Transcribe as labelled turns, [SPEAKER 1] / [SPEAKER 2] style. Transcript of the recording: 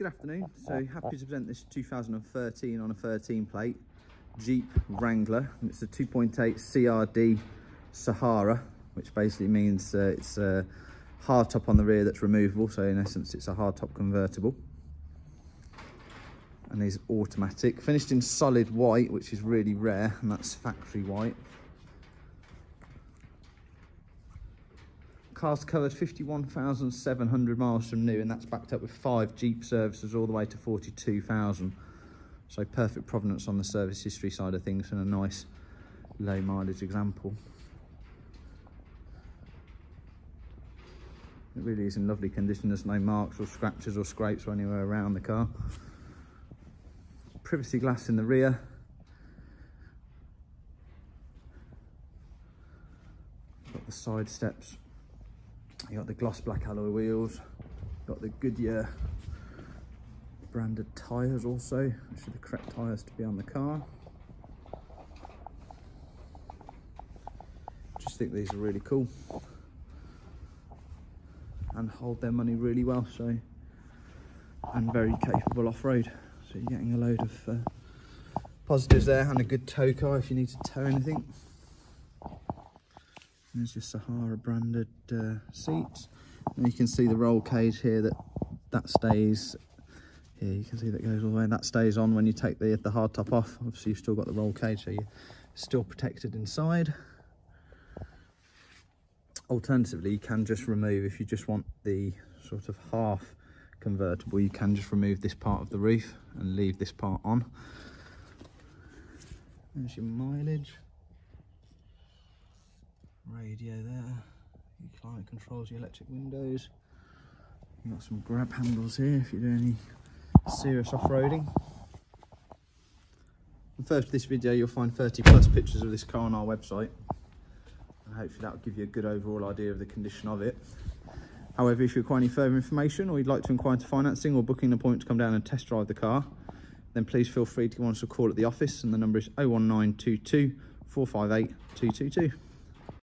[SPEAKER 1] Good afternoon. So happy to present this 2013 on a 13 plate Jeep Wrangler. And it's a 2.8 CRD Sahara, which basically means uh, it's a hardtop on the rear that's removable. So in essence, it's a hardtop convertible. And these automatic, finished in solid white, which is really rare, and that's factory white. Car's covered 51,700 miles from new and that's backed up with five Jeep services all the way to 42,000. So perfect provenance on the service history side of things and a nice low mileage example. It really is in lovely condition. There's no marks or scratches or scrapes or anywhere around the car. Privacy glass in the rear. Got the side steps you got the gloss black alloy wheels, got the Goodyear branded tyres also, actually the correct tyres to be on the car. Just think these are really cool and hold their money really well so and very capable off-road so you're getting a load of uh, positives there and a good tow car if you need to tow anything there's your Sahara branded uh, seats. And you can see the roll cage here that that stays here. You can see that goes all the way. That stays on when you take the, the hard top off. Obviously, you've still got the roll cage, so you're still protected inside. Alternatively, you can just remove, if you just want the sort of half convertible, you can just remove this part of the roof and leave this part on. There's your mileage radio there. Your climate controls your electric windows. You've got some grab handles here if you do any serious off-roading. First this video you'll find 30 plus pictures of this car on our website and hopefully that will give you a good overall idea of the condition of it. However, if you require any further information or you'd like to inquire into financing or booking an appointment to come down and test drive the car, then please feel free to give us a call at the office and the number is 01922 458 222.